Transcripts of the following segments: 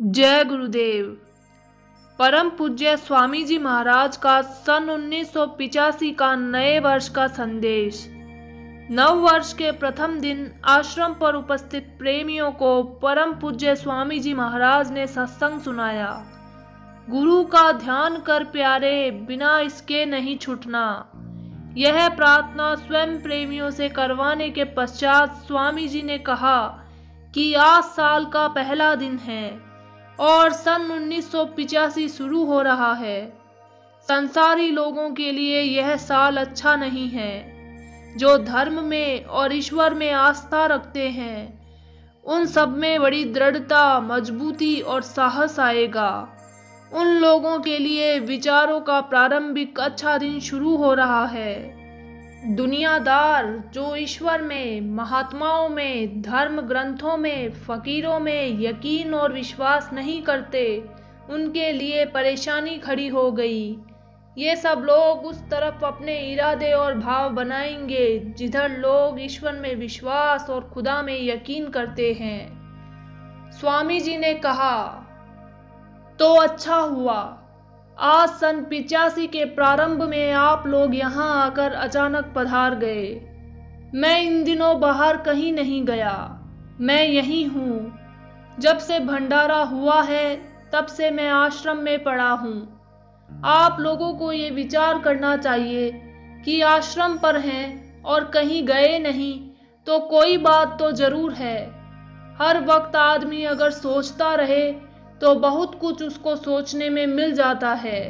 जय गुरुदेव। परम पूज्य स्वामी जी महाराज का सन उन्नीस का नए वर्ष का संदेश। नव वर्ष के प्रथम दिन आश्रम पर उपस्थित प्रेमियों को परम पूज्य स्वामी जी महाराज ने सत्संग सुनाया। गुरु का ध्यान कर प्यारे, बिना इसके नहीं छूटना। यह प्रार्थना स्वयं प्रेमियों से करवाने के पश्चात स्वामी जी ने कहा कि आज साल का पहला दिन है। और सन उन्नीस सौ पचासी शुरू हो रहा है। संसारी लोगों के लिए यह साल अच्छा नहीं है। जो धर्म में और ईश्वर में आस्था रखते हैं, उन सब में बड़ी दृढ़ता, मजबूती और साहस आएगा। उन लोगों के लिए विचारों का प्रारंभिक अच्छा दिन शुरू हो रहा है। दुनियादार जो ईश्वर में, महात्माओं में, धर्म ग्रंथों में, फकीरों में यकीन और विश्वास नहीं करते, उनके लिए परेशानी खड़ी हो गई। ये सब लोग उस तरफ़ अपने इरादे और भाव बनाएँगे, जिधर लोग ईश्वर में विश्वास और खुदा में यकीन करते हैं। स्वामी जी ने कहा तो अच्छा हुआ। आज सन पिचासी के प्रारंभ में आप लोग यहाँ आकर अचानक पधार गए। मैं इन दिनों बाहर कहीं नहीं गया। मैं यही हूँ। जब से भंडारा हुआ है, तब से मैं आश्रम में पड़ा हूँ। आप लोगों को ये विचार करना चाहिए कि आश्रम पर हैं और कहीं गए नहीं तो कोई बात तो ज़रूर है। हर वक्त आदमी अगर सोचता रहे तो बहुत कुछ उसको सोचने में मिल जाता है।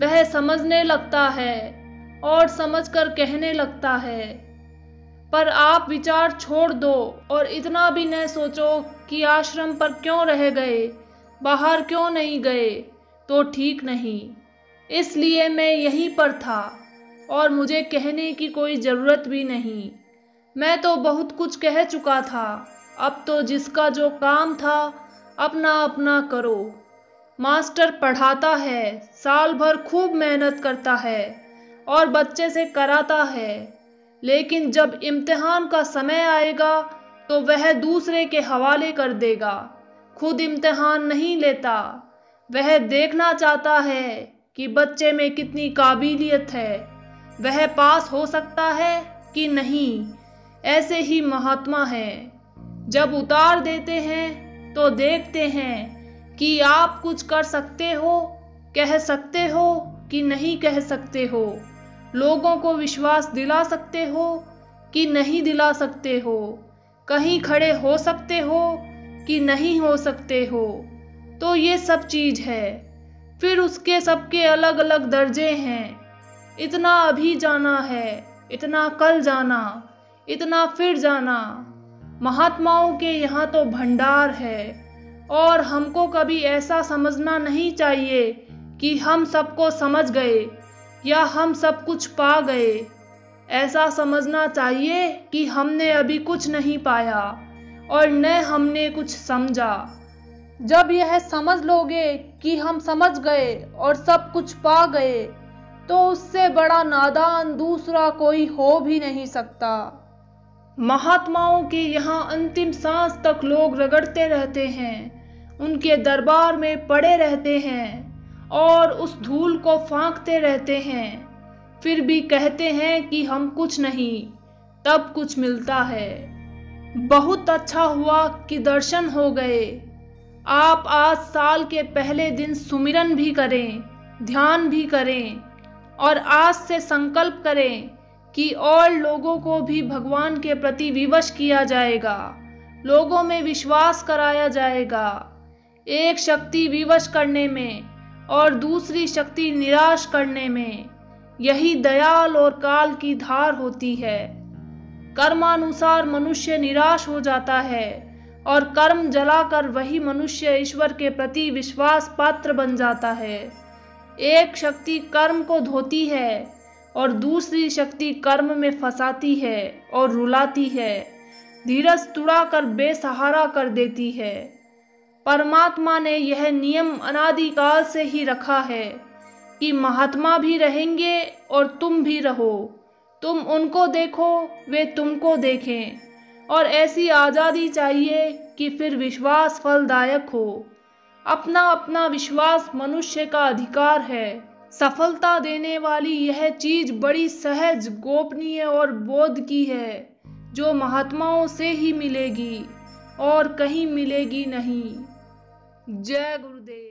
वह समझने लगता है और समझकर कहने लगता है, पर आप विचार छोड़ दो और इतना भी न सोचो कि आश्रम पर क्यों रह गए, बाहर क्यों नहीं गए तो ठीक नहीं। इसलिए मैं यहीं पर था और मुझे कहने की कोई ज़रूरत भी नहीं। मैं तो बहुत कुछ कह चुका था, अब तो जिसका जो काम था अपना अपना करो। मास्टर पढ़ाता है, साल भर खूब मेहनत करता है और बच्चे से कराता है। लेकिन जब इम्तिहान का समय आएगा तो वह दूसरे के हवाले कर देगा। खुद इम्तिहान नहीं लेता। वह देखना चाहता है कि बच्चे में कितनी काबिलियत है। वह पास हो सकता है कि नहीं, ऐसे ही महात्मा हैं। जब उतार देते हैं तो देखते हैं कि आप कुछ कर सकते हो, कह सकते हो कि नहीं कह सकते हो। लोगों को विश्वास दिला सकते हो कि नहीं दिला सकते हो। कहीं खड़े हो सकते हो कि नहीं हो सकते हो। तो ये सब चीज़ है। फिर उसके सबके अलग अलग दर्जे हैं। इतना अभी जाना है, इतना कल जाना, इतना फिर जाना। महात्माओं के यहाँ तो भंडार है और हमको कभी ऐसा समझना नहीं चाहिए कि हम सबको समझ गए या हम सब कुछ पा गए। ऐसा समझना चाहिए कि हमने अभी कुछ नहीं पाया और न हमने कुछ समझा। जब यह समझ लोगे कि हम समझ गए और सब कुछ पा गए तो उससे बड़ा नादान दूसरा कोई हो भी नहीं सकता। महात्माओं के यहाँ अंतिम सांस तक लोग रगड़ते रहते हैं, उनके दरबार में पड़े रहते हैं और उस धूल को फांकते रहते हैं। फिर भी कहते हैं कि हम कुछ नहीं, तब कुछ मिलता है। बहुत अच्छा हुआ कि दर्शन हो गए। आप आज साल के पहले दिन सुमिरन भी करें, ध्यान भी करें और आज से संकल्प करें कि और लोगों को भी भगवान के प्रति विवश किया जाएगा। लोगों में विश्वास कराया जाएगा। एक शक्ति विवश करने में और दूसरी शक्ति निराश करने में यही दयाल और काल की धार होती है। कर्मानुसार मनुष्य निराश हो जाता है और कर्म जलाकर वही मनुष्य ईश्वर के प्रति विश्वास पात्र बन जाता है। एक शक्ति कर्म को धोती है और दूसरी शक्ति कर्म में फंसाती है और रुलाती है। धीरज तुड़ा कर बेसहारा कर देती है। परमात्मा ने यह नियम अनादिकाल से ही रखा है कि महात्मा भी रहेंगे और तुम भी रहो। तुम उनको देखो, वे तुमको देखें। और ऐसी आज़ादी चाहिए कि फिर विश्वास फलदायक हो। अपना अपना विश्वास मनुष्य का अधिकार है। सफलता देने वाली यह चीज़ बड़ी सहज, गोपनीय और बोध की है, जो महात्माओं से ही मिलेगी और कहीं मिलेगी नहीं। जय गुरुदेव।